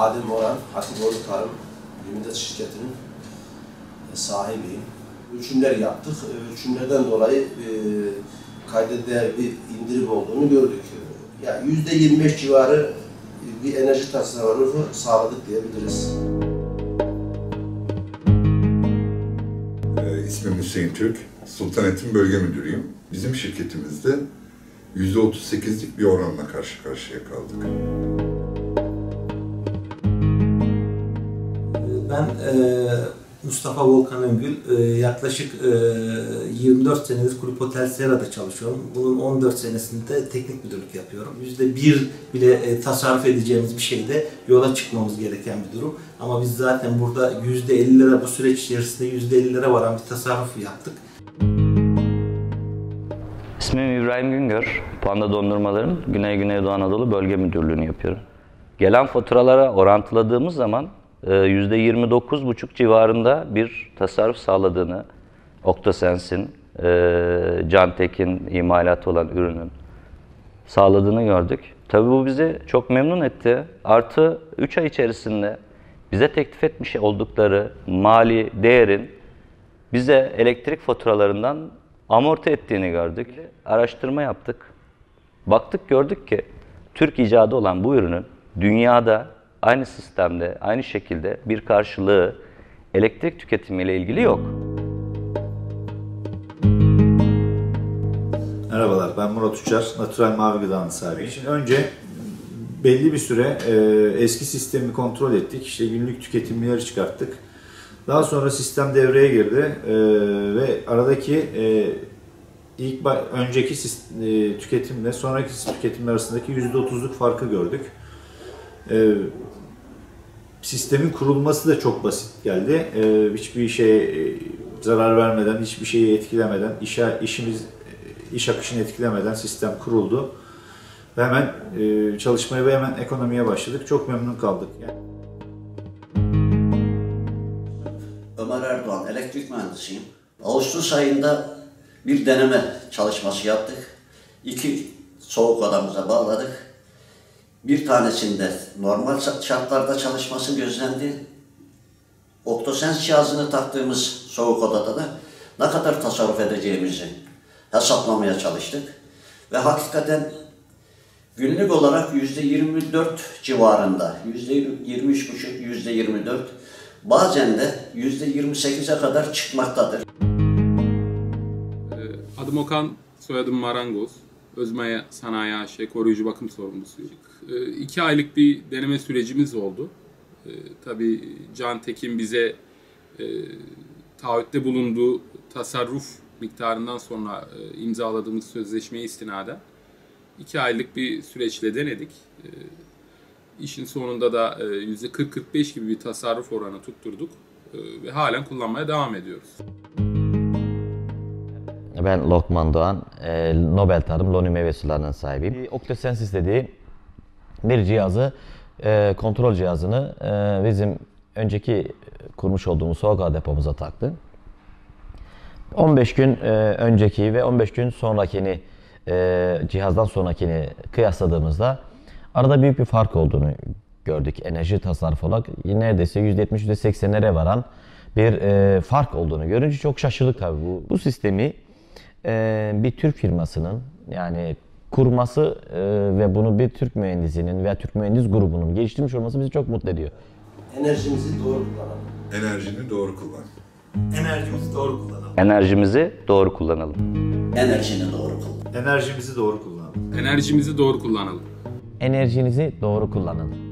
Adem Orhan, Hatipoğlu Tarım Limited şirketinin e, sahibiyim. Ölçümler yaptık. E, Ölçümlerden dolayı e, kayda değer bir indirim olduğunu gördük. Yani yüzde 25 civarı bir enerji tasarrufu sağladık diyebiliriz. İsmim Hüseyin Türk, Sultanettin Bölge Müdürüyüm. Bizim şirketimizde %38'lik bir oranla karşı karşıya kaldık. Ben e, Mustafa Volkan Öngül. E, yaklaşık e, 24 senedir Kulüp Otel Sera'da çalışıyorum. Bunun 14 senesinde teknik müdürlük yapıyorum. %1 bile e, tasarruf edeceğimiz bir şeyde yola çıkmamız gereken bir durum. Ama biz zaten burada %50'lere bu süreç içerisinde %50'lere varan bir tasarruf yaptık. İsmim İbrahim Güngör. Panda Dondurmaların Güney Güneydoğu Anadolu Bölge Müdürlüğü'nü yapıyorum. Gelen faturalara orantıladığımız zaman %29,5 civarında bir tasarruf sağladığını Octosens'in, e, Cantek'in imalatı olan ürünün sağladığını gördük. Tabii bu bizi çok memnun etti. Artı 3 ay içerisinde bize teklif etmiş oldukları mali değerin bize elektrik faturalarından amorti ettiğini gördük. Araştırma yaptık. Baktık gördük ki Türk icadı olan bu ürünün dünyada aynı sistemde, aynı şekilde bir karşılığı elektrik tüketimiyle ilgili yok. Merhabalar, ben Murat Uçar, Natural Mavi Gıda'nın sahibiyim. Şimdi önce belli bir süre e, eski sistemi kontrol ettik. İşte günlük tüketimleri çıkarttık. Daha sonra sistem devreye girdi e, ve aradaki e, ilk önceki e, tüketimle sonraki tüketimler arasındaki %30'luk farkı gördük. E, sistemin kurulması da çok basit geldi. E, hiçbir şeye e, zarar vermeden, hiçbir şeyi etkilemeden, işe, işimiz iş akışını etkilemeden sistem kuruldu. Ve hemen e, çalışmaya ve hemen ekonomiye başladık. Çok memnun kaldık. Yani Ömer Erdoğan, elektrik mühendisiyim. Ağustos ayında bir deneme çalışması yaptık. İki soğuk odamıza bağladık. Bir tanesinde normal şartlarda çalışması gözlendi. Oktosens cihazını taktığımız soğuk odada da ne kadar tasarruf edeceğimizi hesaplamaya çalıştık. Ve hakikaten günlük olarak yüzde 24 civarında, yüzde 23 buçuk, yüzde 24 bazen de yüzde 28'e kadar çıkmaktadır. Ee, Adım Okan, soyadım Marangoz. Özmaya Sanayi AŞ koruyucu bakım sorumlusuyum. Ee, İki aylık bir deneme sürecimiz oldu. Ee, Tabii Can Tekin bize e, taahhütte bulunduğu tasarruf miktarından sonra e, imzaladığımız sözleşmeye istinaden iki aylık bir süreçle denedik. Ee, İşin sonunda da e, %40-45 gibi bir tasarruf oranı tutturduk e, ve halen kullanmaya devam ediyoruz. Ben Lokman Doğan, e, Nobel Tarım Loni Meyve Suları'nın sahibiyim. Octosensis dediği bir cihazı, e, kontrol cihazını e, bizim önceki kurmuş olduğumuz soğuk depomuza taktı. 15 gün e, önceki ve 15 gün sonrakini e, cihazdan sonrakini kıyasladığımızda arada büyük bir fark olduğunu gördük. Enerji tasarrufu olarak neredeyse %70-%80'lere varan bir e, fark olduğunu görünce çok şaşırdık tabii bu. Bu sistemi e, bir Türk firmasının yani kurması e, ve bunu bir Türk mühendisinin veya Türk mühendis grubunun geliştirmiş olması bizi çok mutlu ediyor. Enerjimizi doğru kullanalım. Enerjini doğru kullan. Enerjimizi doğru kullanalım. Enerjimizi doğru kullanalım. Enerjini doğru kullan. enerjimizi doğru kullanalım. Enerjimizi doğru kullanalım. Enerjinizi doğru kullanın.